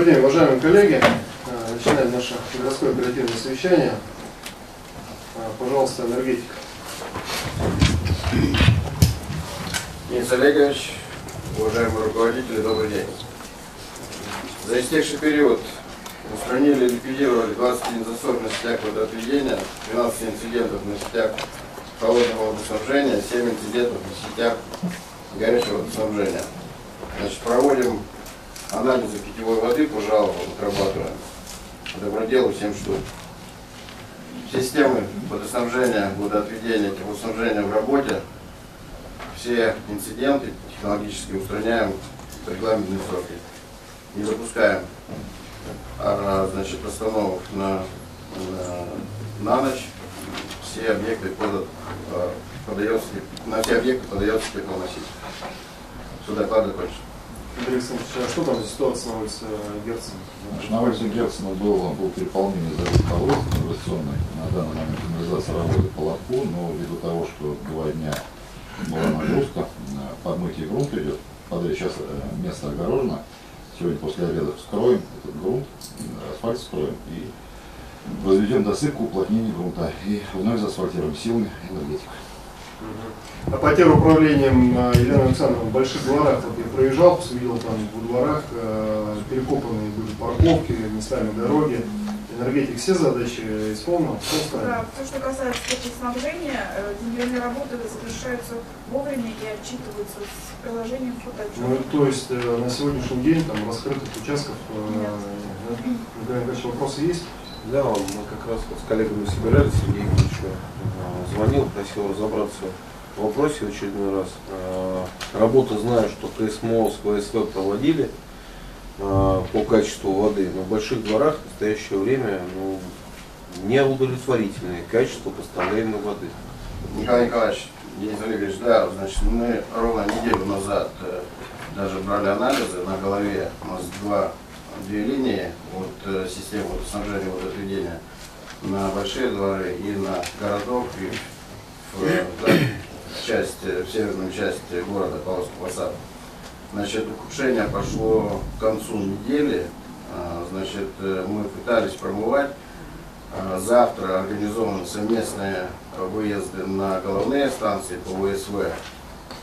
Добрый день, уважаемые коллеги. Э, Начинаем наше городское оперативное совещание. Э, Пожалуйста, энергетика. Денис Олегович, уважаемые руководители, добрый день. За истекший период устранили и ликвидировали 21 засор на сетях водоотведения, 12 инцидентов на сетях холодного водоснабжения, 7 инцидентов на сетях горячего водоснабжения. Значит, проводим анализы питьевой воды по жалобам, отрабатываем. Доброделу 7 штук. Системы водоснабжения, водоотведения, теплоснабжения в работе все инциденты технологически устраняем в регламентные сроки. Не допускаем а, значит, остановок на, на, на ночь. Все объекты подают, а, подается, на все объекты подается теплоноситель. Сюда доклад закончен. Андрей Александрович, а что там за ситуация на улице Герцена? На улице Герцена было, был переполнение за колодец канализационной. На данный момент канализация работает по лотку, но ввиду того, что два дня была нагрузка, э, подмытие грунта идет, подряд сейчас э, место огорожено. Сегодня после обеда вскроем этот грунт, э, асфальт вскроем и произведем досыпку, уплотнение грунта и вновь заасфальтируем силами энергетиков. А потеря управлением э, Елена Александровна в больших дворах, вот я проезжал, видел там в дворах э, перекопанные были парковки, местами дороги. Энергетик все задачи исполнил, все Да, то, что касается теплоснабжения, э, земельные работы завершаются вовремя и отчитываются с приложением Ну, фотоотчета. то есть э, на сегодняшний день там раскрытых участков, э? Николай Николаевич, вопросы есть? Да, мы как раз вот с коллегами собирались, Сергей Ильич э, звонил, просил разобраться в вопросе в очередной раз. Э, Работу знаю, что ТСМО с ВСВ проводили э, по качеству воды, но в больших дворах в настоящее время ну, неудовлетворительное качество поставляемой воды. Николай Николаевич, Денис Олегович, да, значит, мы ровно неделю назад э, даже брали анализы на голове. У нас два, две линии вот, э, системы водоснабжения водоотведения на большие дворы и на городок, и в, э, да, в часть, э, в северную часть города Павловского Посада. Значит, ухудшение пошло к концу недели. А, Значит, э, мы пытались промывать. А, Завтра организованы совместные выезды на головные станции по ВСВ.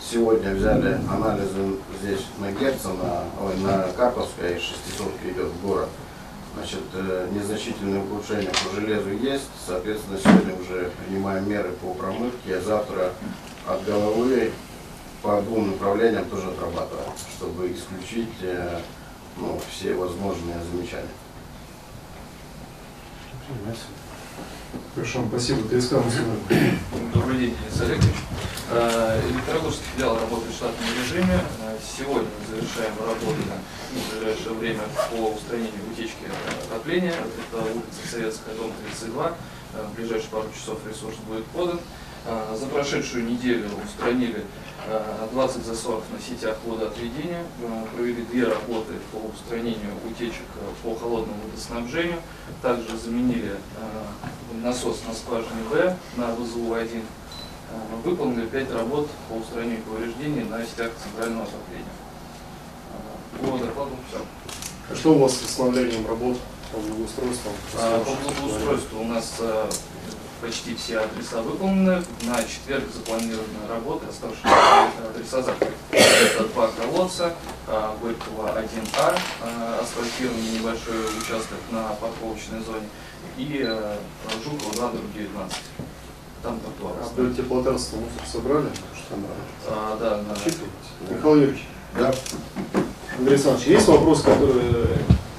Сегодня взяли анализы здесь на Герцена, ой, на Карповской, 600 идет в город. Значит, э, незначительные ухудшения по железу есть. Соответственно, сегодня уже принимаем меры по промывке. Завтра от головы по двум направлениям тоже отрабатываем, чтобы исключить э, ну, все возможные замечания. Хорошо, спасибо. ТСК Мусульман. Добрый день, Денис Олегович. Э, Электрогорский филиал работает в штатном режиме. Э, Сегодня мы завершаем работы ну, в ближайшее время по устранению утечки отопления. Это улица Советская, дом 32. Э, В ближайшие пару часов ресурс будет подан. Э, За прошедшую неделю устранили э, 20 засоров на сетях водоотведения, Э, провели две работы по устранению утечек э, по холодному водоснабжению, также заменили э, насос на скважине В на ВЗУ-1, Э, выполнили 5 работ по устранению повреждений на сетях центрального отопления. По докладу все. А что у вас с восстановлением работ по благоустройству? А, По благоустройству у нас почти все адреса выполнены. На четверг запланированы работы, оставшиеся адреса закрыты. Это два колодца, э, Горького 1А, э, асфальтированный небольшой участок на парковочной зоне, и э, Жукова 2, дробь 19. Там тротуар. А до теплотарства мусор собрали? А, да, на- Михаил Юрьевич, Да. Андрей Александрович, есть вопросы, которые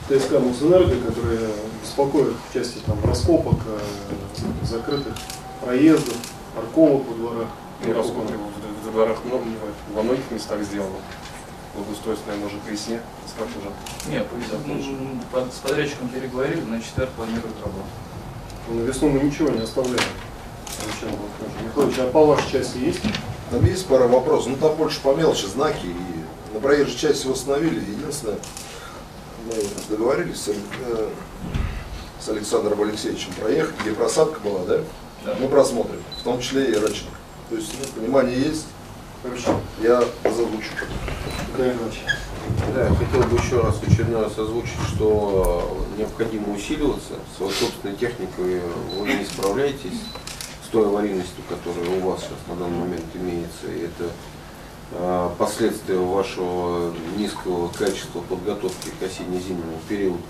ТСК Мосэнерго, которые беспокоят в части там, раскопок, э, закрытых проездов, парковок во дворах? Ну, раскопки в, в дворах много, во многих местах сделано. Благоустройство, наверное, уже к весне, как уже. Нет, ну, под- с подрядчиком переговорили, на четверг планируют работу. На весну мы ничего не оставляем. Ильич, а по вашей части есть? Там есть пара вопросов, ну там больше по мелочи знаки, и на проезжей части восстановили. Единственное, мы договорились с, э, с Александром Алексеевичем проехать, где просадка была, да? Да. Мы просмотрим, в том числе и рычаг. То есть ну, понимание есть. Хорошо. Я Николаевич. Да, я хотел бы еще раз очередной раз озвучить, что необходимо усиливаться. Своей собственной техникой вы не справляетесь с той аварийностью, которая у вас сейчас на данный момент имеется. И это э, последствия вашего низкого качества подготовки к осенне-зимнему периоду.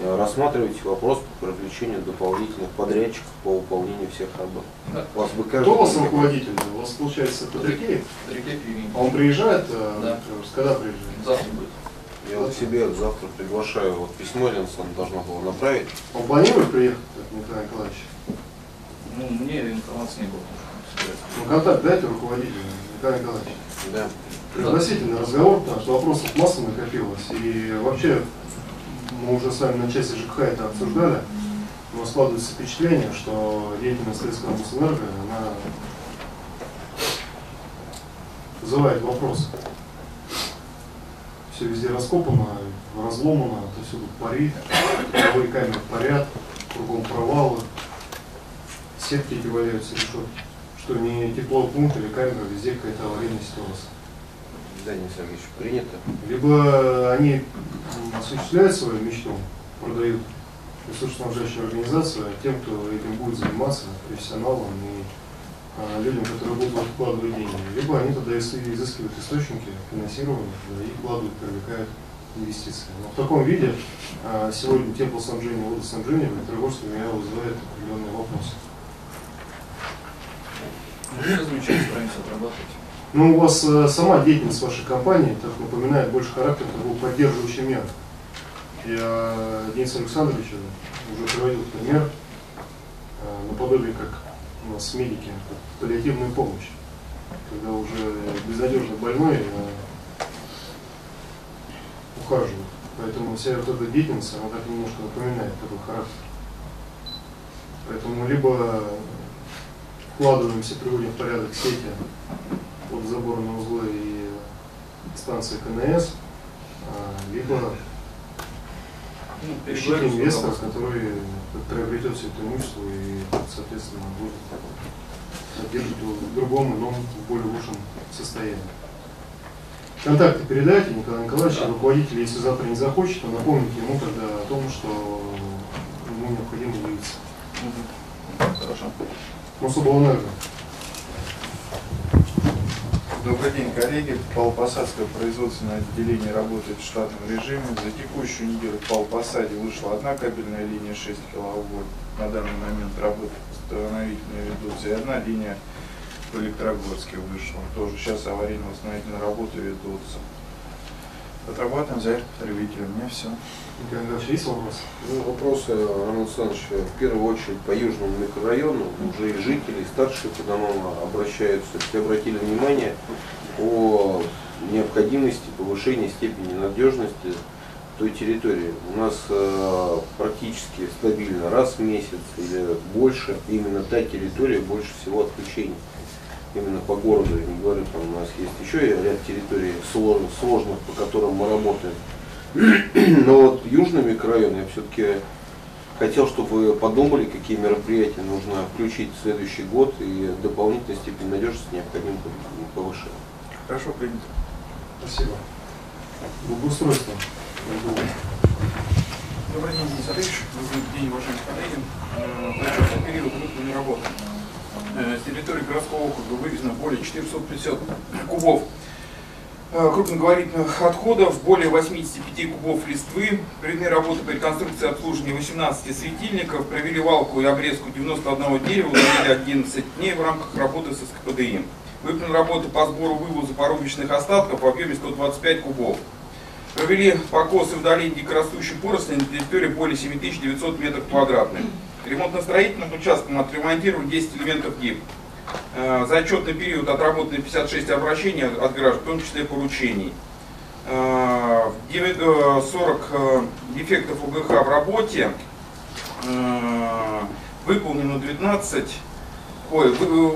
Э, Рассматривайте вопрос по привлечению дополнительных подрядчиков по выполнению всех работ. Да. У вас бы каждый Кто у вас руководитель? У вас получается Патрикеев? Реке Пивень. А он приезжает? э, Да. Когда приезжает? Завтра будет. Я вот себе завтра приглашаю, вот письмо Ленсон должна была направить. Он планирует приехать, Николай Николаевич? Ну, мне информации не было. Ну, контакт дайте руководителю, Николай Николаевич. Да. Пригласительный разговор, потому что вопросов масса накопилось. И вообще, мы уже с вами на части ЖКХ это обсуждали. Но складывается впечатление, что деятельность Средского Мосэнерго, она вызывает вопросы. Все везде раскопано, разломано, то все тут парит, тепловые камеры парят, кругом провалы, сетки эти валяются, решетки. Что не тепловой пункт или камера, везде какая-то аварийная ситуация. Да, Денис Сергеевич, принято. Либо они осуществляют свою мечту, продают ресурсоснабжающую организацию а тем, кто этим будет заниматься, профессионалам и а, людям, которые будут вкладывать деньги. Либо они тогда изыскивают источники финансирования да, и вкладывают, привлекают инвестиции. Но в таком виде а, сегодня теплоснабжение, водоснабжение в Петрогорске меня вызывает определенные вопросы. Ну, замечательно, справимся отрабатывать. Ну, у вас э, сама деятельность вашей компании так напоминает больше характер такого поддерживающего мер. Я Дениса Александровича уже приводил пример, э, наподобие как у нас медики, как паллиативную помощь, когда уже безнадежно больной э, ухаживают. Поэтому вся вот эта деятельность, она так немножко напоминает такой характер. Поэтому либо вкладываемся, приводим в порядок сети от заборные узлы и станции КНС, а, либо Ну, ищите инвестора, который приобретет все это имущество и, соответственно, будет содержать его в другом, ином, в более лучшем состоянии. Контакты передайте Николаю Николаевичу, Да. руководитель, если завтра не захочет, то напомните ему тогда о том, что ему необходимо явиться. Мгм. Хорошо. Мособлэнерго. Добрый день, коллеги. Павлопосадское производственное отделение работает в штатном режиме. За текущую неделю в Павлопосаде вышла одна кабельная линия 6 киловольт. На данный момент работы восстановительные ведутся. И одна линия в Электрогорске вышла. Тоже сейчас аварийно-восстановительные работы ведутся. Отрабатываем заявку потребителя. У меня все. Есть вопрос? Ну, вопросы, Роман Александрович, в первую очередь по южному микрорайону уже и жители, и старшие по домам обращаются. Все обратили внимание о необходимости повышения степени надежности той территории. У нас э, практически стабильно раз в месяц или больше именно та территория больше всего отключений. Именно по городу, я не говорю, там у нас есть еще ряд территорий сложных, сложных, по которым мы работаем. Но вот южный микрорайон я все-таки хотел, чтобы вы подумали, какие мероприятия нужно включить в следующий год и дополнительную степень надежности необходимо повышать. Хорошо, принято. Спасибо. Благоустройство. Добрый день, Денис Олегович. Добрый день, уважаемые коллеги. Э, В отчетный период выполненной работы э, с территории городского округа вывезено более 450 кубов э, крупноговорительных отходов, более 85 кубов листвы. Проведены работы по реконструкции и обслуживанию 18 светильников, провели валку и обрезку 91 дерева, удалили 11 дней в рамках работы с СКПДИ. Выполнены работы по сбору вывоза порубочных остатков в объеме 125 кубов. Провели покос и удаление дикорастущей поросли на территории более 7900 метров квадратных. Ремонтно-строительным участком отремонтировали 10 элементов ГИБ. Э, За отчетный период отработаны 56 обращений от граждан, в том числе поручений. Э, девять- э, 40 э, дефектов УГХ в работе. Выполнено 19. Ой,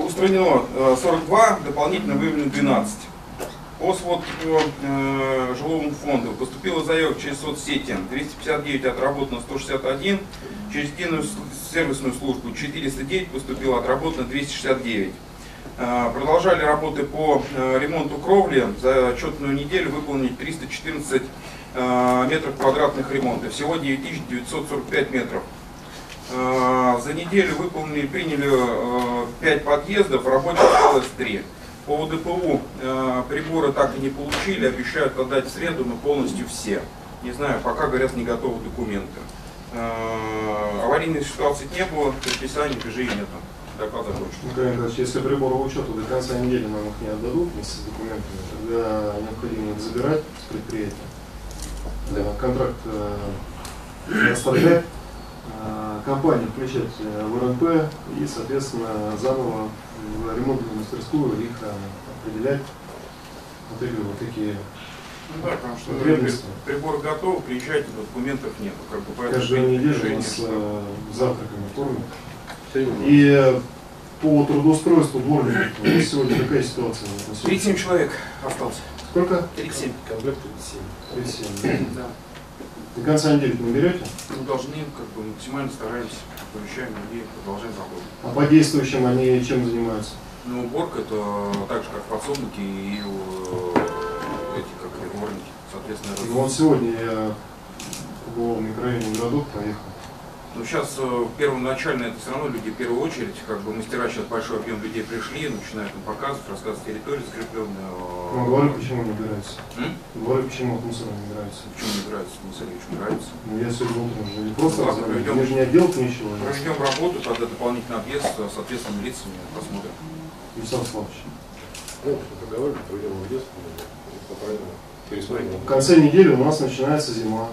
устранено э, 42, дополнительно выявлено 12. По сводке по э, жилому фонду поступило заявок через соцсети 259, отработано 161, через единую сервисную службу 409 поступило, отработано 269. Э, Продолжали работы по э, ремонту кровли. За отчетную неделю выполнили 314 э, метров квадратных ремонта. Всего 9945 метров. За неделю выполнили, приняли 5 подъездов, рабочих осталось 3. По УДПУ э, приборы так и не получили, обещают отдать в среду, но полностью все. Не знаю, пока говорят не готовы документы. Э, Аварийной ситуации не было, предписаний движения нету. Доклад закончен. Николай Николаевич, если приборы учета до конца недели нам их не отдадут вместе с документами, тогда необходимо их забирать с предприятия. Да, контракт э, оставлять, э, компанию включать э, в РНП и, соответственно, заново ремонтную мастерскую их э, определять. Вот эти вот такие Ну да, потому что Потребности. прибор готов, приезжайте, но документов нету. Как бы, каждую неделю движение, нас что- э, завтраками кормят. И э, по трудоустройству дворников, у нас сегодня какая ситуация? на сегодня? 37 человек остался. Сколько? 37. Комплект 37. Да. До конца недели наберете? Мы должны, как бы, максимально стараемся, помещаем людей, продолжаем работу. А по действующим они чем занимаются? Ну, уборка это так же, как подсобники и э, эти, как и дворники. Соответственно, Ну, вот сегодня я в микрорайоне городок, проехал. Ну, сейчас э, первоначально это все равно люди в первую очередь, как бы мастера сейчас большой объем людей пришли, начинают им показывать, рассказывать территории закрепленные. э, Ну, дворы почему не? М? Дворы почему от мусора не убираются? Почему не нравится, не Сергеевич, нравится. Ну, я сегодня утром уже не просто Ладно, разговаривал, проведем. мне же не отделать нечего. Проведем работу, тогда дополнительный объезд с соответственными лицами посмотрим. Александр Славович. Ну, договаривали, проведем поправим, пересмотрим. В конце недели у нас начинается зима.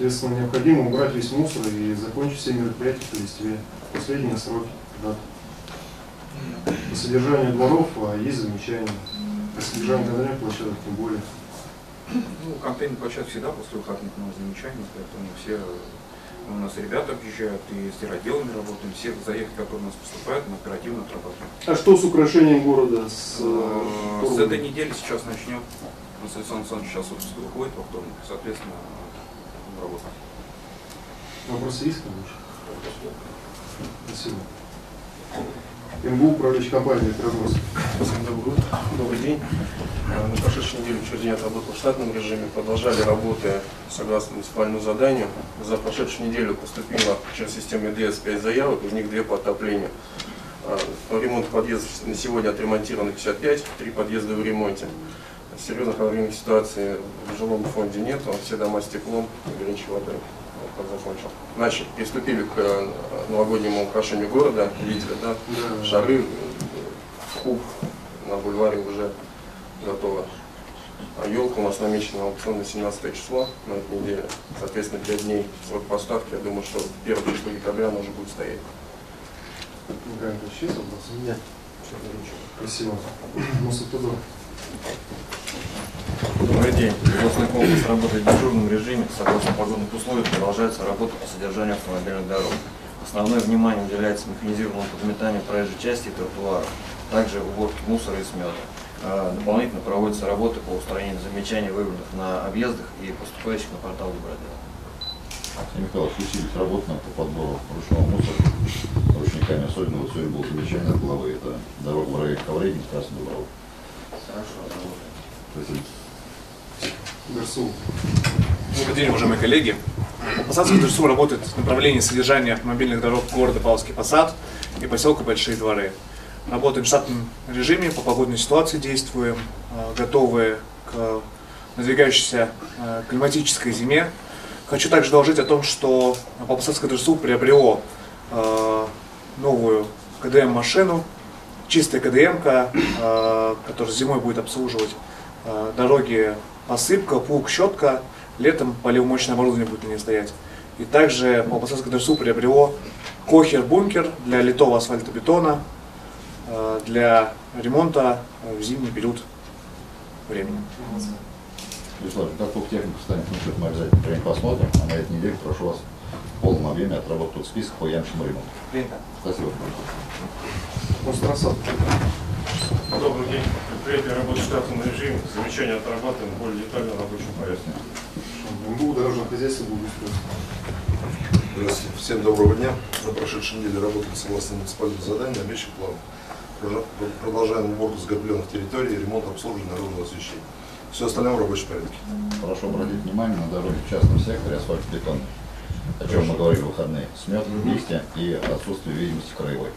Соответственно, необходимо убрать весь мусор и закончить все мероприятия по листве. Последние сроки. Да. По содержанию дворов а, есть замечания. По содержанию контрольных площадок тем более. Ну, контейнер площадка всегда после выходных много замечаний, поэтому все у нас ребята объезжают и с отделами работаем, все заявки, которые у нас поступают, мы оперативно отрабатываем. А что с украшением города? С, э, Э, С этой недели сейчас начнем. Нас Александр Александрович сейчас выходит во вторник, соответственно, работа. Вопросы есть, конечно? Спасибо. МГУ, управляющая компания «Электрогорск». Всем добрый, добрый день. Э, На прошедшей неделе учреждение отработало в штатном режиме. Продолжали работы согласно муниципальному заданию. За прошедшую неделю поступило через систему ЕДС 5 заявок, из них 2 по отоплению. Э, По ремонту подъездов на сегодня отремонтировано 55, 3 подъезда в ремонте. Серьезных аварийных ситуаций в жилом фонде нет, все дома с теплом и горячей водой. Вот так закончил. Значит, приступили к э, новогоднему украшению города, видите, да? Да. Шары, куб на бульваре уже готово. А елка у нас намечена на аукцион на 17 число на этой неделе. Соответственно, 5 дней срок поставки. Я думаю, что 1 число декабря она уже будет стоять. Николай Андреевич, есть вопросы? Нет. Спасибо. Мосавтодор. Добрый день. Областной комплекс работает в дежурном режиме. Согласно погодных условиям продолжается работа по содержанию автомобильных дорог. Основное внимание уделяется механизированному подметанию проезжей части и тротуаров, также уборке мусора и смета. А, Дополнительно проводятся работы по устранению замечаний, выявленных на объездах и поступающих на портал Добродела. Сергей Михайлович, усилить работу нам по подбору ручного мусора. Ручниками особенно вот сегодня было замечание главы. Это дорога в районе Коврегин, Красный Дубров. Хорошо, работаем. Спасибо. Гарсу. Добрый день, уважаемые коллеги. Посадский ДРСУ работает в направлении содержания автомобильных дорог города Павловский Посад и поселка Большие Дворы. Работаем в штатном режиме, по погодной ситуации действуем, э, готовы к надвигающейся э, климатической зиме. Хочу также доложить о том, что Павлопосадское ДРСУ приобрело э, новую КДМ-машину, чистая КДМ-ка, э, которая зимой будет обслуживать э, дороги посыпка, плуг, щетка, летом поливомочное оборудование будет на ней стоять. И также Павлопосадское ДРСУ приобрело кохер-бункер для литого асфальтобетона, э, для ремонта в зимний период времени. Вячеслав, как только техника станет, что мы обязательно время посмотрим. А на этой неделе прошу вас в полном объеме отработать список по ямочному ремонту. Принято. Спасибо. Мострасад. Добрый день. Предприятие работает в штатном режиме. Замечания отрабатываем более детально в рабочем порядке. МГУ, дорожное хозяйство, благоустройство. Здравствуйте. Всем доброго дня. На прошедшей неделе работали согласно муниципальному заданию, обещан план. Продолжа- Продолжаем уборку загребленных территорий, ремонт обслуживания народного освещения. Все остальное в рабочем порядке. Прошу обратить внимание на дороги в частном секторе асфальтобетон. О чем мы говорили в выходные. Смет листья и отсутствие видимости краевой.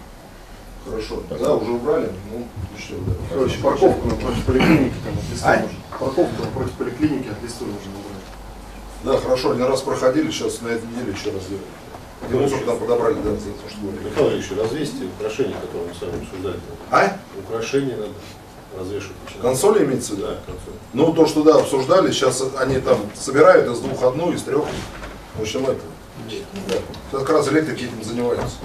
Хорошо. Да, уже убрали. Ну, еще, да. Короче, парковку напротив поликлиники там от листа А? нужно. Парковку напротив поликлиники от листа нужно убрать. Да, хорошо, один раз проходили, сейчас на этой неделе еще раз делаем. И мусор там подобрали, да, за то, что говорили. Михаил Ильич, развесьте украшения, которые мы с вами обсуждали. А? Украшения надо развешивать. Консоли имеется в виду? Да, консоль. Ну, то, что да, обсуждали, сейчас они там собирают из двух одну, из трех. В общем, это. Да. Сейчас как раз электрики этим занимаются.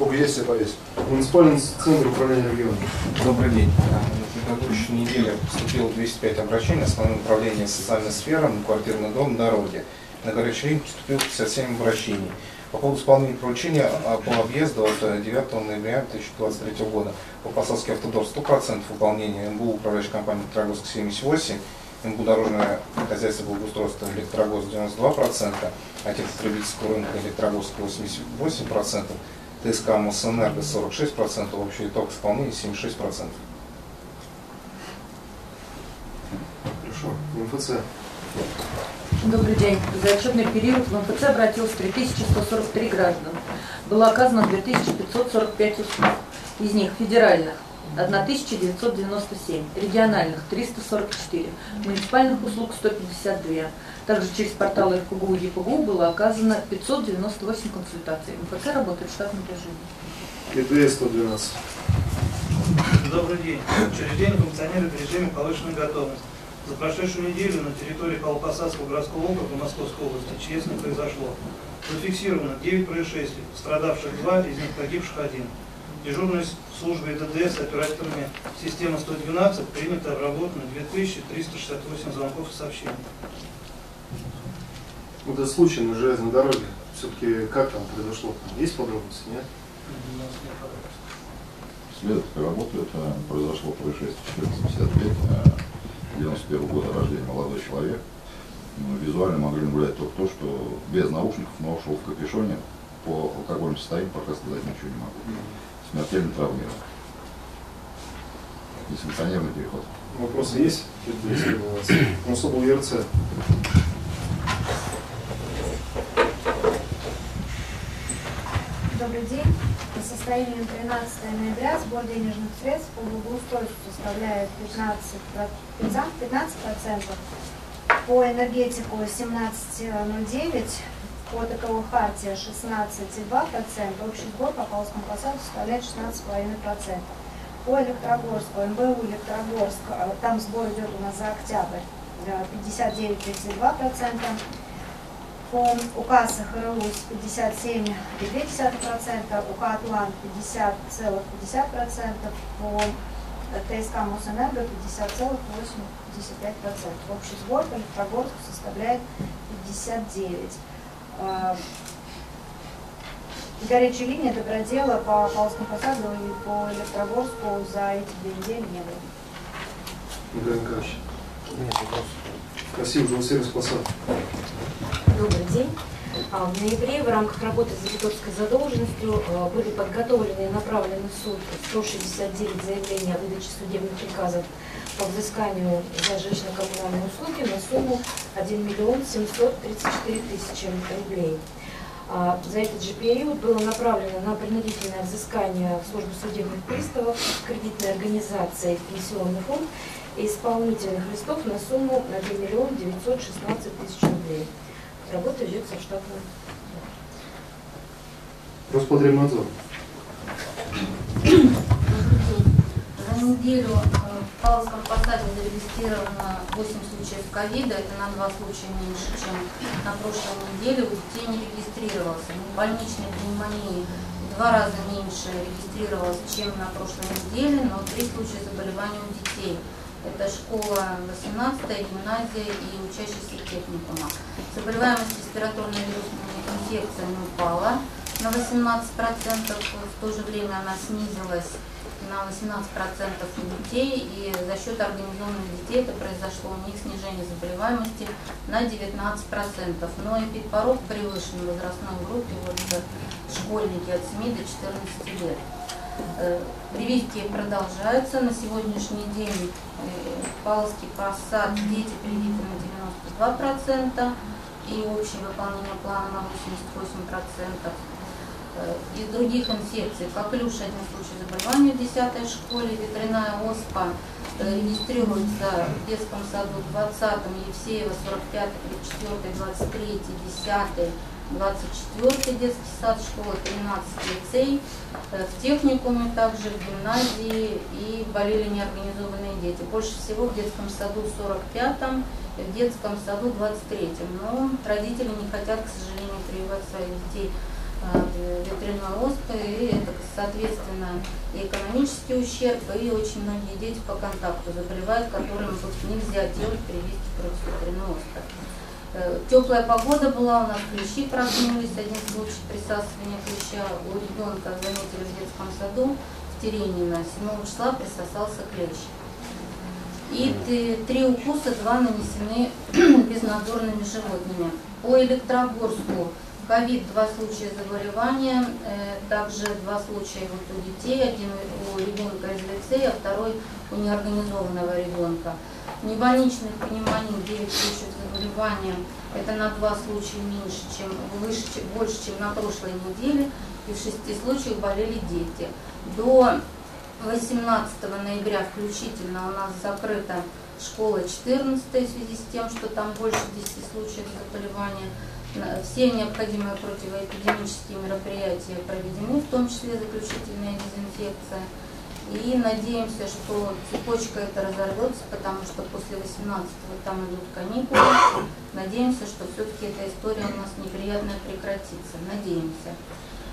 Сколько есть, все повесим. Муниципальный центр управления регионом. Добрый день. На предыдущей неделе поступило 205 обращений основное управление социальной сферы, на квартирный дом, дороги. На горячий линию поступило 57 обращений. По поводу исполнения поручения а, по объезду от э, 9 ноября 2023 года по Посадский автодор 100% выполнения, МБУ управляющей компании Электрогорск 78, МБУ дорожное хозяйство благоустройства Электрогорск 92%, отец потребительского рынка Электрогорск 88%, ТСК Мосэнерго 46%, общий итог исполнения 76%. Хорошо. МФЦ. Добрый день. За отчетный период в МФЦ обратилось 3143 граждан. Было оказано 2545 услуг. Из них федеральных 1997, региональных 344, муниципальных услуг 152. Также через порталы РФГУ и ЕПГУ было оказано 598 консультаций. МФЦ работает в штатном режиме. ИДС 112. Добрый день. Учреждение функционирует в режиме повышенной готовности. За прошедшую неделю на территории Павлопосадского городского округа Московской области ЧС не произошло. Зафиксировано 9 происшествий, пострадавших 2, из них погибших 1. Дежурной службой ДДС операторами системы 112 принято обработано 2368 звонков и сообщений. Вот этот случай на железной дороге. Все-таки как там произошло? Есть подробности, нет? Следователи работают. э, Произошло происшествие 1455, э, 91 года рождения молодой человек. Ну, Визуально могли наблюдать только то, что без наушников, но шел в капюшоне. По алкогольному состоянию пока сказать ничего не могу. Смертельно травмирован. Несанкционированный переход. Вопросы есть? Он был ЕРЦ. Добрый день. По состоянию на 13 ноября сбор денежных средств по благоустройству составляет 15%, 15%, по энергетику 17,09%, по ТКО Хартия 16,2%, общий сбор по Павловскому посаду составляет 16,5%. По Электрогорску, МБУ Электрогорск, э, там сбор идет у нас за октябрь, э, 59,32%. По УК СХРУС 57,2%, УК Атлант 50,50%, по ТСК Мосэнерго 50,85%. Общий сбор по Электрогорску составляет 59%. А, Горячей линии добродела по Павловскому посаду и по Электрогорску за эти две недели не было. Николай Николаевич. Спасибо, жилсервис посад. Добрый день. А, В ноябре в рамках работы с дебиторской задолженностью а, были подготовлены и направлены в суд 169 заявлений о выдаче судебных приказов по взысканию за жилищно-коммунальные услуги на сумму 1 миллион 734 тысячи рублей. А, За этот же период было направлено на принудительное взыскание в службу судебных приставов, кредитной организации, пенсионный фонд исполнительных листов на сумму 1 миллион 916 тысяч рублей. Работа ведется в штатном. Роспотребнадзор. За неделю э, в Павловском посаде зарегистрировано 8 случаев ковида. Это на два случая меньше, чем на прошлой неделе. У детей не регистрировался. Больничной пневмонии в два раза меньше регистрировалось, чем на прошлой неделе, но три случая заболевания у детей. Это школа 18, гимназия и учащиеся техникума. Заболеваемость респираторной вирусными инфекциями упала на 18%, в то же время она снизилась на 18% у детей, и за счет организованных детей это произошло у них снижение заболеваемости на 19%. Но и порог превышен в возрастной группе, вот это школьники от 7 до 14 лет. Э, Прививки продолжаются. На сегодняшний день Павловский посад дети привиты на 92% и общее выполнение плана на 88%. Э, Из других инфекций, коклюш, один случай заболевания в 10 школе, ветряная оспа э, регистрируется в детском саду 20-м, Евсеева 45-й, 34-й, 23-й, 10-й, 24 детский сад, школа 13 лицей, Э, в техникуме также, в гимназии и болели неорганизованные дети. Больше всего в детском саду 45-м, в детском саду 23-м. Но родители не хотят, к сожалению, прививать своих детей э, ветряной оспой, и это, соответственно, и экономический ущерб, и очень многие дети по контакту заболевают, которым нельзя делать прививки против ветряной оспы. Э, Теплая погода была, у нас клещи проснулись, один случай присасывания клеща у ребенка заметили в детском саду в Теренина, 7 числа присосался клещ. И три укуса, два нанесены безнадзорными животными. По Электрогорску ковид, два случая заболевания, э, также два случая вот у детей, один у ребенка из лицея, а второй у неорганизованного ребенка. Небольничных пневмоний 9 случаев заболевания, это на два случая меньше, чем, выше, больше, чем на прошлой неделе, и в шести случаях болели дети. До 18 ноября включительно у нас закрыта школа 14 в связи с тем, что там больше 10 случаев заболевания. На- Все необходимые противоэпидемические мероприятия проведены, в том числе заключительная дезинфекция. И надеемся, что цепочка это разорвется, потому что после 18-го там идут каникулы. Надеемся, что все-таки эта история у нас неприятная прекратится. Надеемся.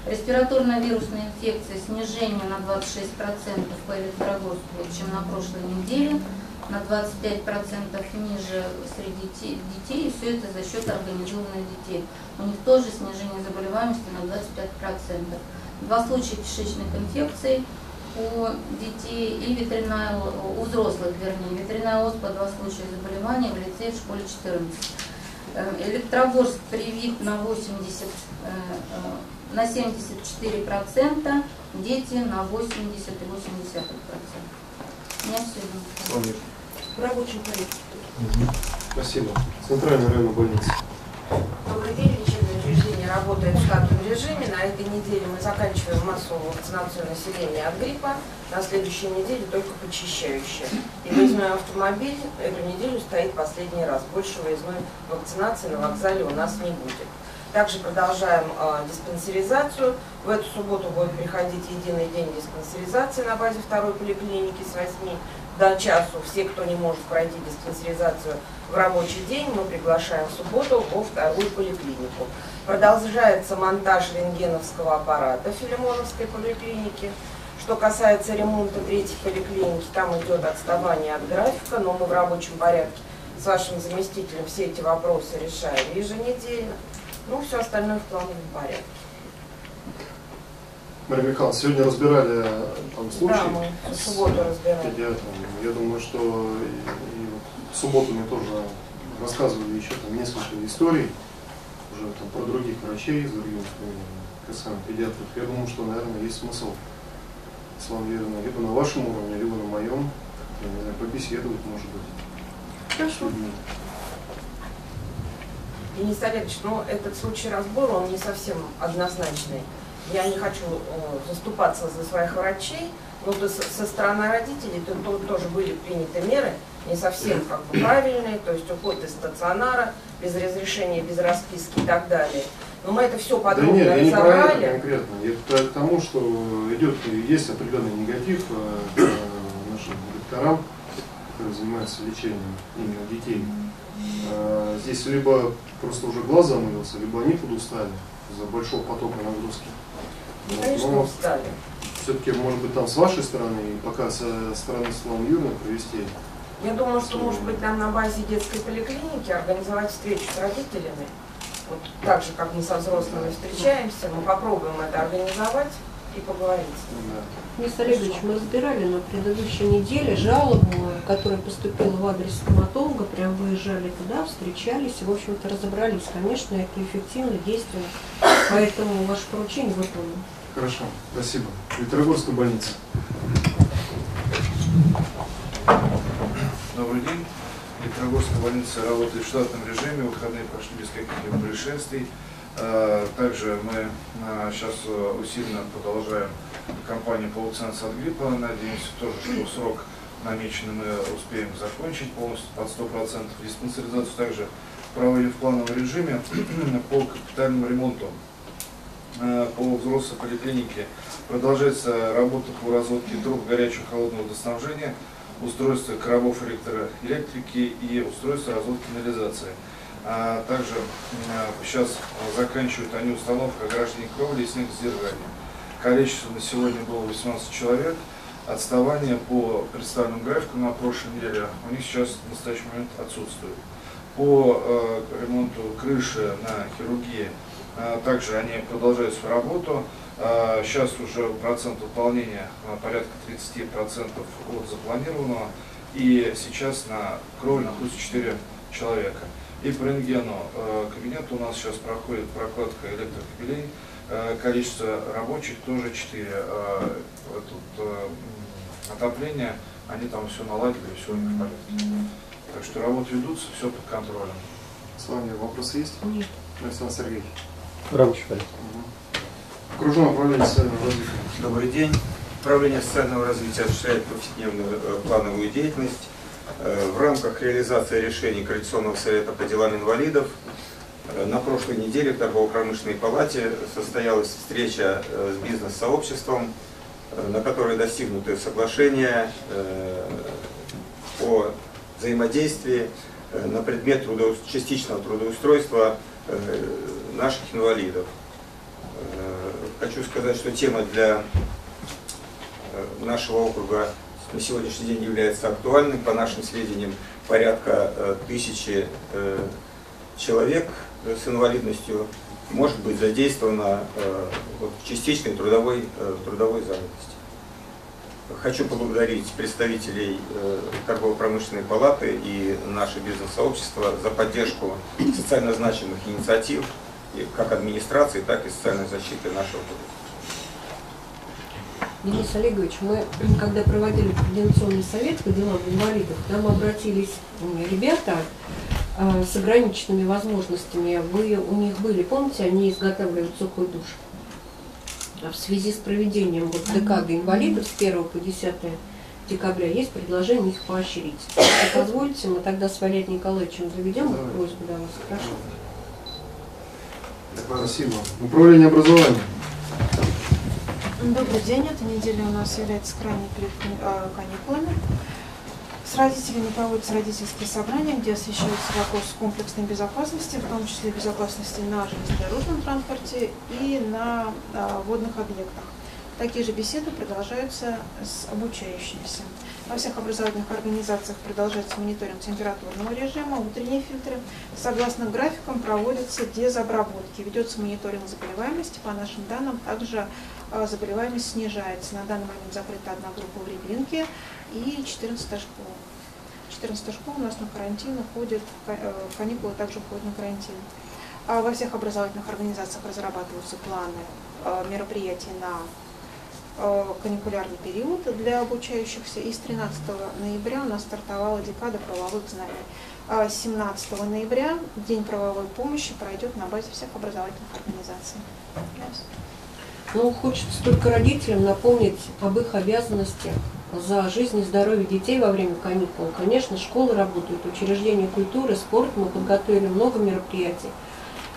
Респираторно-вирусная инфекция снижение на 26% по Электрогорску, чем на прошлой неделе, на 25% ниже среди те- детей, и все это за счет организованных детей. У них тоже снижение заболеваемости на 25%. Два случая кишечных инфекций у детей и ветряная, у взрослых, вернее, ветряная оспа, два случая заболевания в лицее в школе 14. Э, Электрогорск привит на 80, э, э, на 74%, дети на 80 и 80%. У меня все. В рабочем порядке. Спасибо. Центральная районная больница. Добрый день, лечебное учреждение работает в штатном режиме. На этой неделе мы заканчиваем массовую вакцинацию населения от гриппа. На следующей неделе только почищающая. И выездной автомобиль эту неделю стоит последний раз. Больше выездной вакцинации на вокзале у нас не будет. Также продолжаем э, диспансеризацию. В эту субботу будет приходить единый день диспансеризации на базе второй поликлиники с 8 до часу. Все, кто не может пройти диспансеризацию в рабочий день, мы приглашаем в субботу во вторую поликлинику. Продолжается монтаж рентгеновского аппарата Филимоновской поликлинике. Что касается ремонта третьей поликлиники, там идет отставание от графика, но мы в рабочем порядке с вашим заместителем все эти вопросы решаем еженедельно. Ну, все остальное в плановом порядке. Мария Михайловна, сегодня разбирали э, там случай. Да, мы в с субботу разбирали. педиатром. Я думаю, что и, и вот в субботу мне тоже рассказывали еще там несколько историй уже там про других врачей из других касаемо педиатров. Я думаю, что, наверное, есть смысл с вами, наверное, либо на вашем уровне, либо на моем, я не знаю, побеседовать, может быть. Хорошо. Денис Олегович, ну этот случай разбора, он не совсем однозначный. Я не хочу э, заступаться за своих врачей, но то со стороны родителей то, то- тоже были приняты меры, не совсем как бы правильные, то есть уход из стационара, без разрешения, без расписки и так далее. Но мы это все Да подробно нет, я не это разобрали. конкретно. Я к тому, что идет, есть определенный негатив э, э, нашим докторам, которые занимаются лечением именно детей. Здесь либо просто уже глаз замылился, либо они подустали из-за большого потока нагрузки. Ну, конечно, устали. Все-таки, может быть, там с вашей стороны, и пока со стороны Светланы Юрьевны провести Я думаю, что может быть нам на базе детской поликлиники организовать встречу с родителями. Вот так же, как мы со взрослыми встречаемся, мы попробуем это организовать и поговорить. Мисс Олегович, мы разбирали на предыдущей неделе жалобу, которая поступила в адрес стоматолога, прям выезжали туда, встречались и, в общем-то, разобрались. Конечно, это эффективно, действенно, поэтому ваше поручение выполнено. Хорошо, спасибо. Петрогорская больница. Добрый день. Петрогорская больница работает в штатном режиме, выходные прошли без каких-либо происшествий. Э, Также мы сейчас усиленно продолжаем кампанию по вакцинации от гриппа. Надеемся тоже, что срок намеченный мы успеем закончить полностью под 100%. Диспансеризацию также проводим в плановом режиме по капитальному ремонту. Э, По взрослой поликлинике продолжается работа по разводке труб горячего и холодного водоснабжения, устройство коробов электроэлектрики и устройство разводки канализации. А также сейчас заканчивают они установку ограждения кровли и снегосдержания. Количество на сегодня было 18 человек. Отставание по представленным графикам на прошлой неделе у них сейчас в настоящий момент отсутствует. По э, ремонту крыши на хирургии э, также они продолжают свою работу. Э, сейчас уже процент выполнения э, порядка 30% от запланированного. И сейчас на кровле находится 4 человека. И по рентгену кабинета у нас сейчас проходит прокладка электрокабелей. Количество рабочих тоже 4. Э, тут, отопление, они там все наладили, все у них в порядке. Так что работы ведутся, все под контролем. С вами вопросы есть? Нет. Александр Сергеевич. Рамович Валерий. Окружное управление социального развития. Добрый день. Управление социального развития осуществляет повседневную э, плановую деятельность. Э, В рамках реализации решений Коалиционного совета по делам инвалидов э, на прошлой неделе в торгово-промышленной палате состоялась встреча с бизнес-сообществом, на которой достигнуты соглашения о взаимодействии на предмет трудоус- частичного трудоустройства наших инвалидов. Э, Хочу сказать, что тема для э, нашего округа на сегодняшний день является актуальной. По нашим сведениям, порядка э, тысячи человек с инвалидностью может быть задействовано в частичной трудовой, трудовой занятости. Хочу поблагодарить представителей торгово-промышленной палаты и наше бизнес-сообщество за поддержку социально значимых инициатив как администрации, так и социальной защиты нашего города. Денис Олегович, мы, когда проводили координационный совет по делам инвалидов, к нам обратились ребята э, с ограниченными возможностями. Вы у них были, помните, они изготавливают сухой душ. А в связи с проведением вот декады инвалидов с 1 по 10 декабря есть предложение их поощрить. Если позволите, мы тогда с Валерием Николаевичем заведем их просьбу до вас. Хорошо? Спасибо. Управление образованием. Добрый день. Эта неделя у нас является крайней э, каникулами. С родителями проводятся родительские собрания, где освещаются вопросы комплексной безопасности, в том числе безопасности на железнодорожном транспорте и на э, водных объектах. Такие же беседы продолжаются с обучающимися. Во всех образовательных организациях продолжается мониторинг температурного режима, утренние фильтры. Согласно графикам проводятся дезобработки. Ведется мониторинг заболеваемости. По нашим данным, также э, заболеваемость снижается. На данный момент закрыта одна группа в Рябинке и 14 школа. 14 школ у нас на карантин уходит, э, каникулы также уходят на карантин. А во всех образовательных организациях разрабатываются планы э, мероприятий на каникулярный период для обучающихся. И с 13 ноября у нас стартовала декада правовых знаний. А 17 ноября День правовой помощи пройдет на базе всех образовательных организаций. Ну, хочется только родителям напомнить об их обязанностях за жизнь и здоровье детей во время каникул. Конечно, школы работают, учреждения культуры, спорт. Мы подготовили много мероприятий.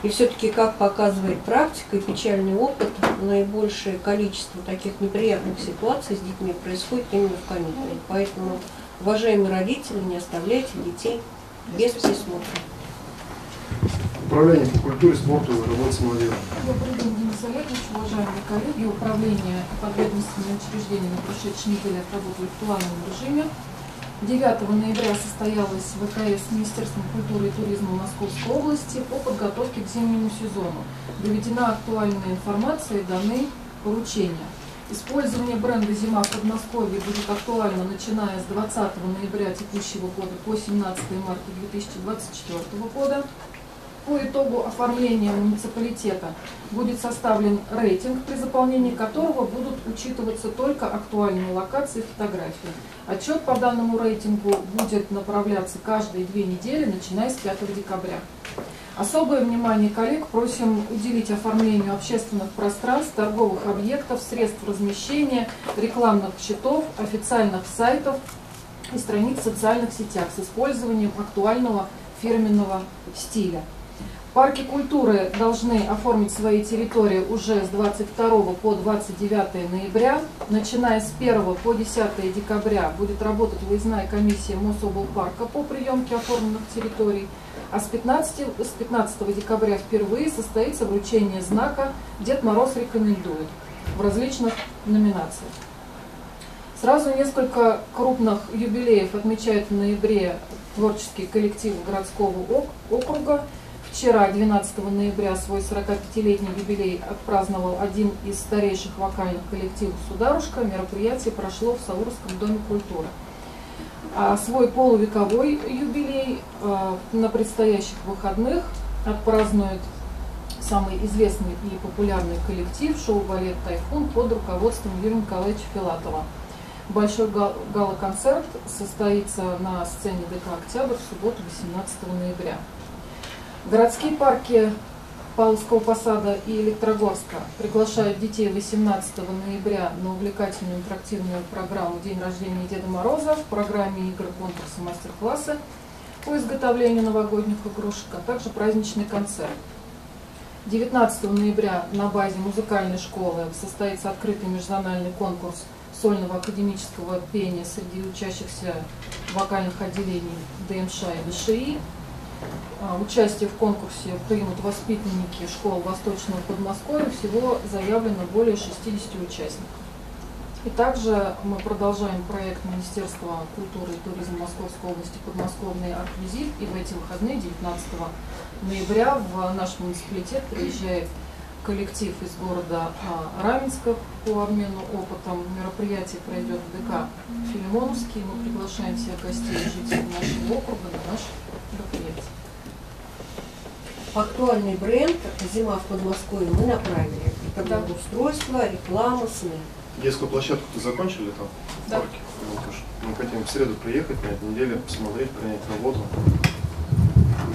И все-таки, как показывает практика и печальный опыт, наибольшее количество таких неприятных ситуаций с детьми происходит именно в каникулы. Поэтому, уважаемые родители, не оставляйте детей без присмотра. Управление по культуре, спорту и работе с молодежью. Добрый день, Денис Олегович, уважаемые коллеги. Управление по ведомственным учреждениям на прошедшей неделе отработали в плановом режиме. 9 ноября состоялась ВКС Министерством культуры и туризма Московской области по подготовке к зимнему сезону. Доведена актуальная информация и даны поручения. Использование бренда «Зима» в Подмосковье будет актуально начиная с 20 ноября текущего года по 17 марта 2024 года. По итогу оформления муниципалитета будет составлен рейтинг, при заполнении которого будут учитываться только актуальные локации и фотографии. Отчет по данному рейтингу будет направляться каждые две недели, начиная с 5 декабря. Особое внимание коллег просим уделить оформлению общественных пространств, торговых объектов, средств размещения, рекламных счетов, официальных сайтов и страниц в социальных сетях с использованием актуального фирменного стиля. Парки культуры должны оформить свои территории уже с 22 по 29 ноября. Начиная с 1 по 10 декабря будет работать выездная комиссия Мособлпарка по приемке оформленных территорий. А с 15, с 15 декабря впервые состоится вручение знака «Дед Мороз рекомендует» в различных номинациях. Сразу несколько крупных юбилеев отмечают в ноябре творческие коллективы городского округа. Вчера, 12 ноября, свой 45-летний юбилей отпраздновал один из старейших вокальных коллективов «Сударушка». Мероприятие прошло в Саурском доме культуры. А свой полувековой юбилей э, на предстоящих выходных отпразднует самый известный и популярный коллектив шоу-балет «Тайфун» под руководством Юрия Николаевича Филатова. Большой гала-концерт состоится на сцене ДК «Октябрь» в субботу 18 ноября. Городские парки Павловского посада и Электрогорска приглашают детей 18 ноября на увлекательную интерактивную программу «День рождения Деда Мороза» в программе игры, конкурсы, мастер-классы по изготовлению новогодних игрушек, а также праздничный концерт. 19 ноября на базе музыкальной школы состоится открытый межзональный конкурс сольного академического пения среди учащихся вокальных отделений ДМШ и ВШИ. А, участие в конкурсе примут воспитанники школ Восточного Подмосковья. Всего заявлено более 60 участников. И также мы продолжаем проект Министерства культуры и туризма Московской области «Подмосковный арт-визит». И в эти выходные, 19 ноября, в наш муниципалитет приезжает коллектив из города а, Раменска по обмену опытом. Мероприятие пройдет в ДК Филимоновский. Мы приглашаем всех гостей и жителей нашего округа на наш мероприятие. Актуальный бренд «Зима в Подмосковье» мы направили. Это да. устройство, реклама, СМИ. Детскую площадку-то закончили там? Да. В парке? Мы хотим в среду приехать на этой неделе, посмотреть, принять работу.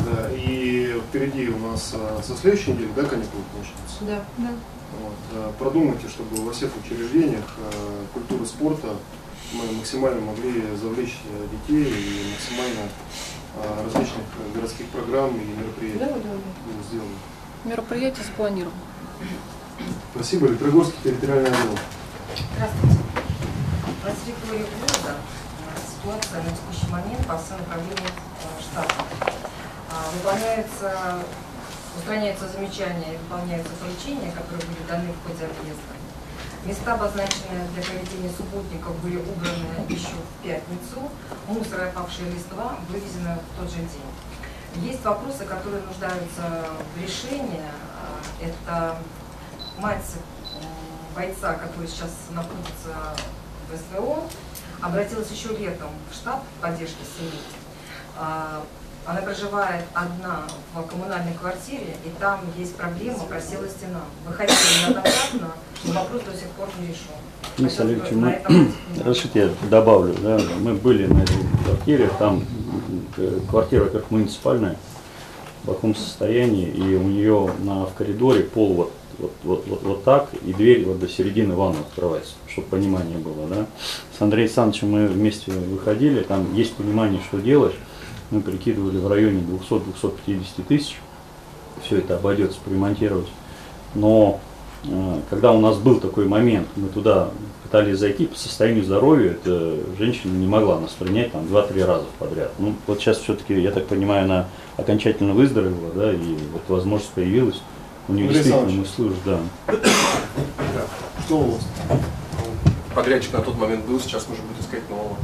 Да, и впереди у нас а, со следующей недели, да, каникулы начнутся? Да. да. Вот, а, продумайте, чтобы во всех учреждениях а, культуры спорта мы максимально могли завлечь детей и максимально различных городских программ и мероприятий да, да, да. сделаны. Мероприятие спланировано. Спасибо. Электрогорский территориальный отдел. Здравствуйте. На территории города ситуация на текущий момент по всем направлениям штата. А, выполняются, устраняются замечания и выполняются поручения, которые были даны в ходе объезда. Места, обозначенные для проведения субботников, были убраны еще в пятницу. Мусор и опавшие листва вывезены в тот же день. Есть вопросы, которые нуждаются в решении. Это мать бойца, который сейчас находится в СВО, обратилась еще летом в штаб поддержки семьи а, она проживает одна в коммунальной квартире, и там есть проблема, просела стена. Выходили неоднократно, но вопрос до сих пор не решен. Мисс Олегович, мы, разрешите я добавлю, да, мы были на этой квартире, там э, квартира, во-первых, муниципальная, в плохом состоянии, и у нее на, в коридоре пол вот, вот, вот, вот, вот так, и дверь вот до середины ванны открывается, чтобы понимание было. Да. С Андреем Александровичем мы вместе выходили, там есть понимание, что делать, мы прикидывали в районе 200-250 тысяч, все это обойдется поремонтировать. Но э, когда у нас был такой момент, мы туда пытались зайти по состоянию здоровья, эта женщина не могла нас принять там 2-3 раза подряд. Ну, вот сейчас все-таки, я так понимаю, она окончательно выздоровела, да, и вот возможность появилась. У нее Андрей действительно мы служим, да. Что у вас? Подрядчик на тот момент был, сейчас нужно будет искать нового.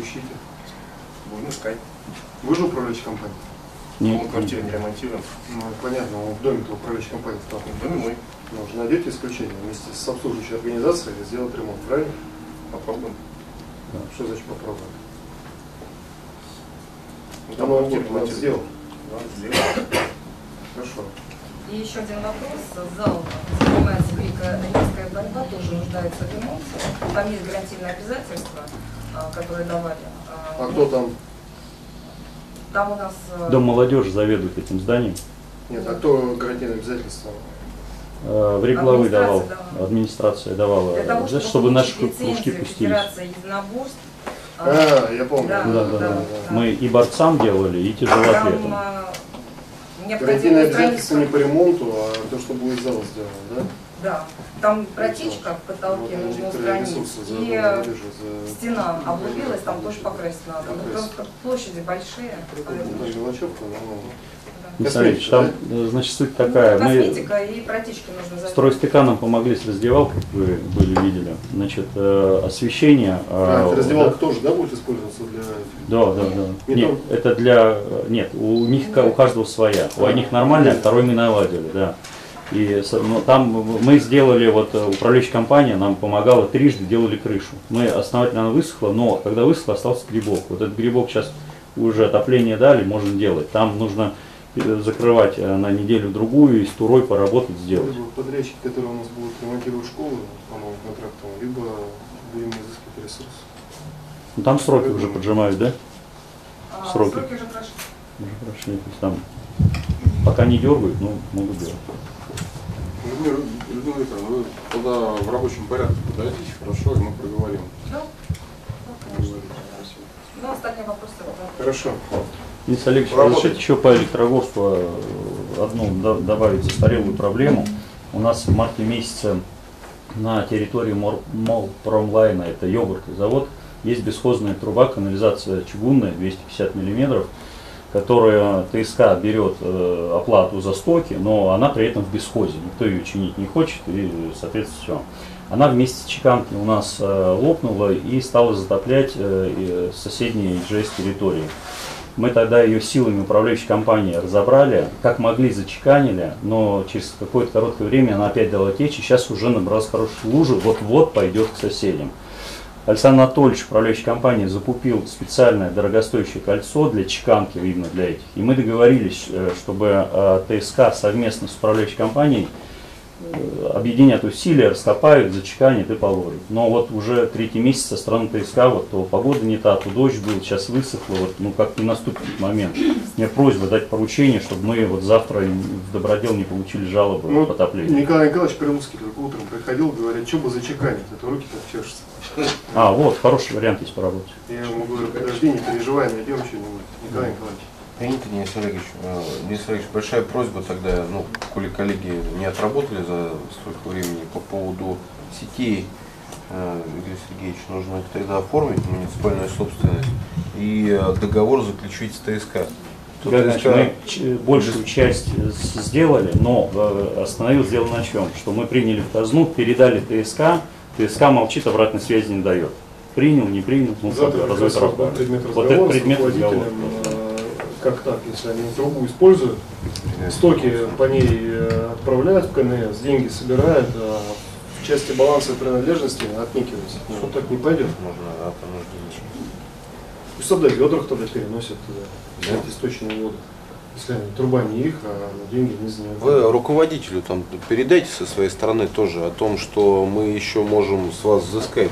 Ищите. Будем искать. Вы же управляющая компания? Нет. Мы квартиру не ремонтируем. Ну, понятно, в доме-то управляющая компания кто? В доме мы. Ну, уже найдете исключение вместе с обслуживающей организацией сделать ремонт, правильно? Попробуем. Да. Что значит попробуем? Ну, там вот надо сделать. надо сделать. Хорошо. И еще один вопрос. Зал занимается греко-римская борьба, тоже нуждается в ремонте. Там есть гарантийные обязательства, а, которые давали. А кто там? Там у нас... э, Дом молодежи заведует этим зданием. Нет, а кто гарантийные обязательства? Э, В реглавы давал, давала. администрация давала, Для того, да, чтобы, чтобы наши кружки пустились. А, я помню. Да, Да, да, да. Мы и борцам делали, и тяжелоатлетам. Там Гарантийные необходимо обязательства не по ремонту, а то, что будет зал сделано, да? Да, там протечка в потолке Ну, нужно устранить. И за- стена облупилась, там тоже покрасить надо. Ну, просто площади большие. поэтому- Ну. Михаил Ильич, там, э, значит, суть такая. Ну, Мы косметика и протечки нужно стройстыка нам помогли с раздевалкой, как вы были видели. Значит, э, освещение. А, э, это раздевалка да. тоже, да, будет использоваться для... Да, да, да. Не Нет, только- это для... Нет, у них ка- у каждого своя. У одних нормальная, а второй мы наладили, да. И ну, там мы сделали, вот э, управляющая компания нам помогала трижды, делали крышу. Мы основательно она высохла, но когда высохла, остался грибок. Вот этот грибок сейчас уже отопление дали, можно делать. Там нужно э, закрывать э, на неделю-другую и с турой поработать, сделать. Либо подрядчики, которые у нас будут ремонтировать школы по новым контрактам, либо будем изыскивать ресурсы. Ну, там сроки уже поджимают, да? А, Сроки. сроки уже прошли. Уже прошли. То есть там пока не дергают, но могут делать. Людмила, Людмила Викторовна, вы туда в рабочем порядке подойдите, хорошо, и мы проговорим. Да? Ну, остальные вопросы. да. Хорошо. Денис Олегович, Работать. разрешите еще по электрогорству э, одну до- добавить застарелую проблему. У нас в марте месяце на территории Мор- Молпромлайна, это йогуртный завод, есть бесхозная труба, канализация чугунная, 250 миллиметров, которая ТСК берет э, оплату за стоки, но она при этом в бесхозе. Никто ее чинить не хочет, и, соответственно, все. Она вместе с чеканки у нас э, лопнула и стала затоплять э, соседние ИЖС территории. Мы тогда ее силами управляющей компании разобрали, как могли зачеканили, но через какое-то короткое время она опять дала течь, и сейчас уже набралась хорошая лужа, вот-вот пойдет к соседям. Александр Анатольевич, управляющий компании, закупил специальное дорогостоящее кольцо для чеканки, видно, для этих. И мы договорились, э, чтобы э, ТСК совместно с управляющей компанией объединят усилия, раскопают, зачеканят и положат. Но вот уже третий месяц со стороны ТСК, вот то погода не та, то дождь был, сейчас высохло, вот, ну как не наступит момент. Меня просьба дать поручение, чтобы мы вот завтра в Добродел не получили жалобы Ну, по потоплению. Николай Николаевич Прилуцкий только утром приходил, говорит, что бы зачеканить, это руки так чешутся. А, вот, хороший вариант есть поработать. Я ему говорю, подожди, не переживай, найдем что-нибудь. Николай Николаевич. Извините, Денис Олегович, э, Денис Олегович, большая просьба тогда, ну, коли коллеги не отработали за столько времени по поводу сетей, э, Игорь Сергеевич, нужно их тогда оформить, муниципальную собственность, и э, договор заключить с ТСК. Игорь Иванович, ТСК мы большую часть э, сделали, но э, остановилось дело на чем? Что мы приняли в казну, передали ТСК, ТСК молчит, обратной связи не дает. Принял, не принял, ну как развод вот предмет Вот разговора это с предмет разговора. Э, как так, если они трубу используют, стоки по ней э, отправляют в КНС, деньги собирают, а в части баланса принадлежности отникиваются. Ну, вот так не пойдет. Можно атомную Пусть тогда ведрах тогда переносят туда, эти источные воды. Если они, труба не их, а деньги не за нее. Вы руководителю там передайте со своей стороны тоже о том, что мы еще можем с вас взыскать,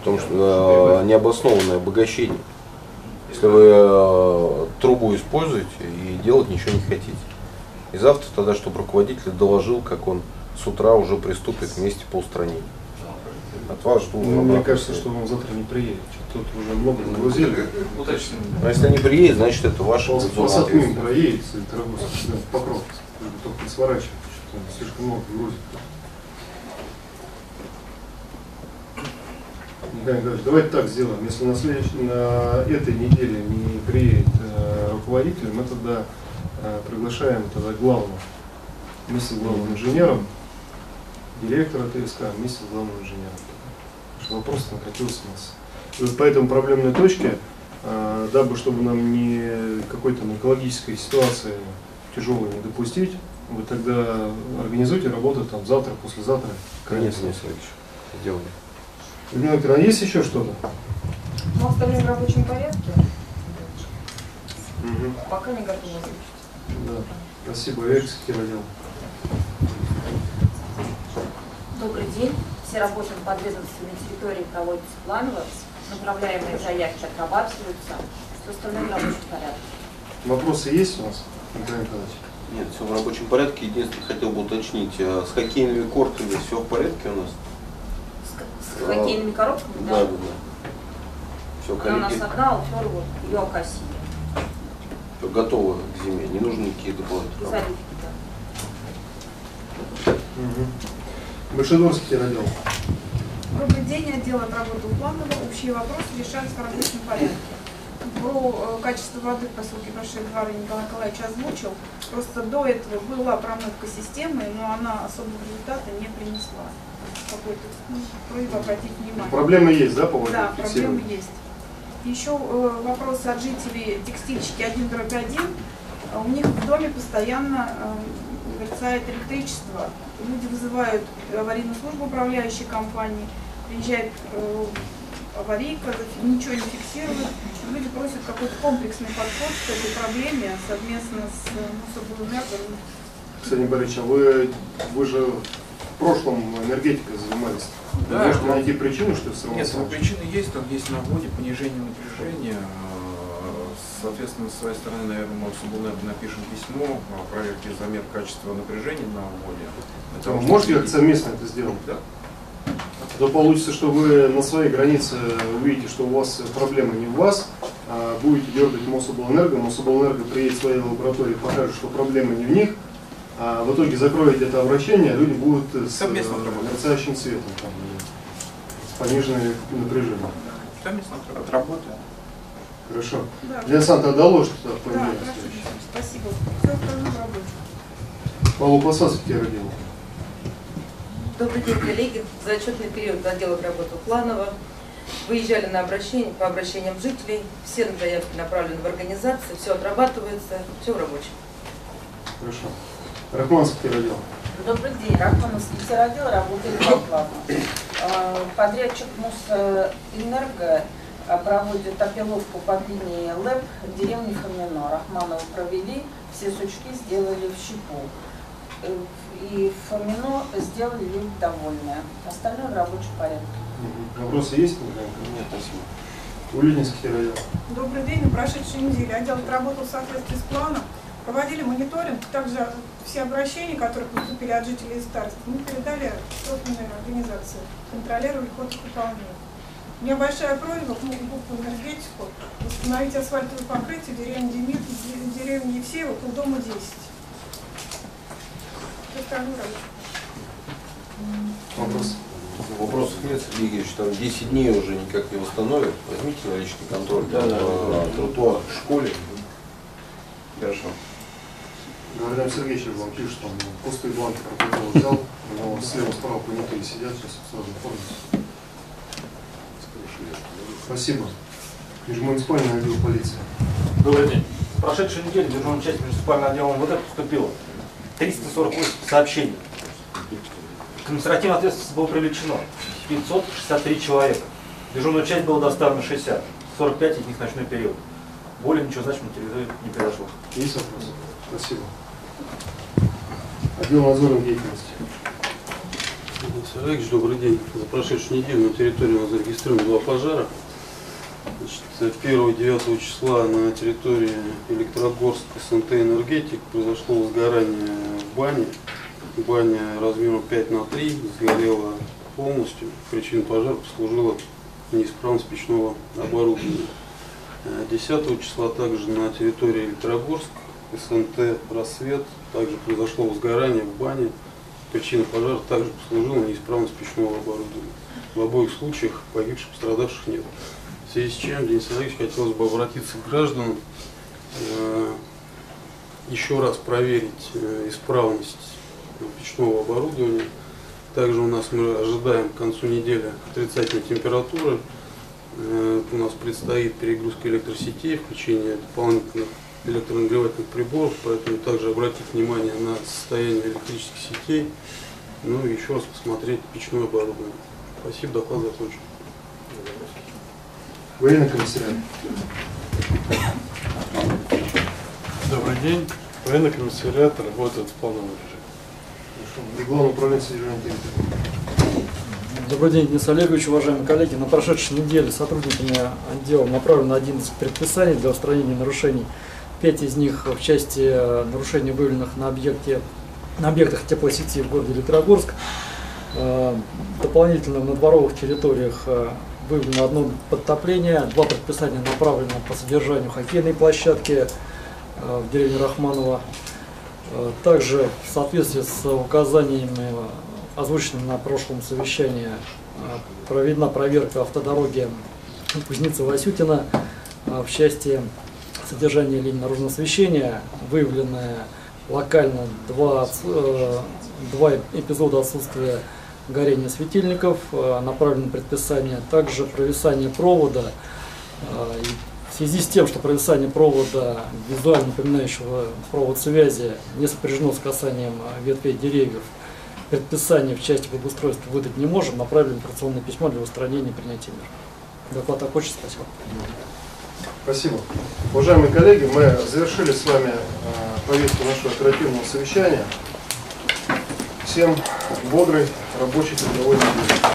о том, что э, необоснованное обогащение. Если вы э, трубу используете и делать ничего не хотите. И завтра тогда, чтобы руководитель доложил, как он с утра уже приступит вместе по устранению. От вас жду. Ну, мне кажется, что он завтра не приедет. Тут уже много нагрузили. Но если не приедет, значит это ваше Он производство. с Посадным проедет с электрobus, покров, только что-то слишком много грузит. Николаевич, давайте так сделаем. Если на, следующей, на этой неделе не приедет э, руководитель, мы тогда э, приглашаем тогда главного вместе с главным инженером, директора ТСК вместе с главным инженером. Потому что вопрос накатился у нас. И вот по этому проблемной точке, э, дабы чтобы нам не какой-то экологической ситуации тяжелой не допустить, вы тогда организуйте работу там завтра, послезавтра. Конечно, Денис Олегович, сделаем. Людмила Викторовна, есть еще что-то? Мы остальные в рабочем порядке. Пока не готовы озвучить. Да. Спасибо. Экспертный отдел. Добрый день. Все работы на подведомственной территории проводятся планово, направляемые заявки отрабатываются, все остальное в рабочем порядке. Вопросы есть у нас, Николай Николаевич? Нет, все в рабочем порядке. Единственное, хотел бы уточнить, а с хоккейными кортами все в порядке у нас? С хоккейными коробками, Да, да, да. Все, Она у нас одна, Алфер, вот, ее Акасия. всё готово к зиме. Не нужны никакие дополнительные работы. Заливки, да. Большедорский отдел. Добрый день, отдел отработал планово. Общие вопросы решаются в рабочем порядке. Про э, качество воды в поселке Большие дворы Николай Николаевич озвучил. Просто до этого была промывка системы, но она особого результата не принесла. Какой-то ну, просьба обратить внимание. Проблемы есть, да, по воде? Да, проблемы есть. Еще э, вопрос от жителей текстильщики 1 дробь 1. Э, У них в доме постоянно э, мерцает электричество. Люди вызывают аварийную службу управляющей компании, приезжает э, аварийка, ничего не фиксирует. Люди просят какой-то комплексный подход к этой проблеме совместно с э, Мособлэнерго. Кстати, Борисович, а вы, вы же в прошлом энергетикой занимались. Да, можете найти причину, что все равно Нет, ну, причины есть, там есть на вводе понижение напряжения. Э, Соответственно, с своей стороны, наверное, мы в Субунэб напишем письмо о проверке замер качества напряжения на вводе. Вы чтобы Можете как совместно это сделать? Да. А То получится, что вы на своей границе увидите, что у вас проблема не в вас, а будете дергать Мособлэнерго, Мособлэнерго приедет в своей лаборатории, покажет, что проблема не в них, а в итоге закроете это обращение, а люди будут с э, мерцающим цветом, там, с пониженным напряжением. Совместно отработаем. Хорошо. Да. Для Санта туда по Да, хорошо, спасибо. Все остальное рабочее. Павлу Посадский родил. Добрый день, коллеги. За отчетный период отдел отработал планово. Выезжали на обращение, по обращениям жителей. Все заявки направлены в организацию, все отрабатывается, все в рабочем. Хорошо. Рахманский родил. Добрый день, Рахмановский террордел работает по плану. Э, Подрядчик Мосэнерго э, проводит опиловку под линией ЛЭП в деревне Фомино. Рахманову провели, все сучки сделали в щепу. Э, И Фомино сделали люди довольны. Остальное в рабочем порядке. Вопросы есть? Нет, спасибо. Улининский родил. Добрый день. На прошедшей неделе отдел отработал в соответствии с планом. Проводили мониторинг. Также все обращения, которые поступили от жителей и старцев, мы передали в профильные организации. Контролировали ход их выполнения. У меня большая просьба к группу энергетику восстановить асфальтовое покрытие в деревне Демид, в деревне Евсеева, к дому 10. Всё остальное рабочее. Вопрос. Вопросов нет, Сергей Игоревич, там 10 дней уже никак не восстановят. Возьмите на личный контроль Да, да, да. тротуар в школе. Хорошо. Гавриил Сергеевич вам пишет, он пустые бланки протокола взял, но слева справа понятые сидят, сейчас сразу оформят. Спасибо. Межмуниципальный отдел полиции. Добрый день. В прошедшей неделе в дежурную часть муниципального отдела МВД поступило 348 сообщений. К административной ответственности было привлечено 563 человека. В дежурную часть было доставлено 60, 45 из них ночной период. Более ничего значимого на территории не произошло. Есть вопросы? Спасибо. Отдел надзора деятельности. Сергей Ильич, добрый день. За прошедшую неделю на территории у нас зарегистрировано два пожара. Значит, 1-9 числа на территории Электрогорск СНТ «Энергетик» произошло возгорание в бане. Баня размером 5 на 3 сгорела полностью. Причиной пожара послужила неисправность печного оборудования. Э, 10 числа также на территории Электрогорск СНТ «Рассвет» также произошло возгорание в бане. Причиной пожара также послужила неисправность печного оборудования. В обоих случаях погибших, пострадавших нет. В связи с чем, Денис Олегович, хотелось бы обратиться к гражданам, э, еще раз проверить э, исправность печного оборудования. Также у нас мы ожидаем к концу недели отрицательной температуры. Э, У нас предстоит перегрузка электросетей, включение дополнительных электронагревательных приборов, поэтому также обратить внимание на состояние электрических сетей, ну и еще раз посмотреть печное оборудование. Спасибо, доклад закончен. Военный комиссариат. Добрый день. постоянно комиссариат работает в плановом режиме. И главное управление содержания территории. Добрый день, Денис Олегович, уважаемые коллеги. На прошедшей неделе сотрудниками отдела направлено 11 предписаний для устранения нарушений. Пять из них в части э, нарушений, выявленных на, объекте, на объектах теплосети в городе Электрогорск. Э, Дополнительно на дворовых территориях э, выявлено одно подтопление, два предписания направлены по содержанию хоккейной площадки в деревне Рахманова. Также в соответствии с указаниями, озвученными на прошлом совещании, э, проведена проверка автодороги Кузнецова-Васютина э, в части содержания линий наружного освещения. Выявлены локально два, э, два эпизода отсутствия горения светильников, э, направлено предписание, также провисание провода. В связи с тем, что провисание провода, визуально напоминающего провод связи, не сопряжено с касанием ветвей деревьев, предписание в части благоустройства выдать не можем, направим информационное письмо для устранения и принятия мер. Доклад окончен, спасибо. Спасибо. Уважаемые коллеги, мы завершили с вами э, повестку нашего оперативного совещания. Всем бодрой рабочей трудовой недели.